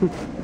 哼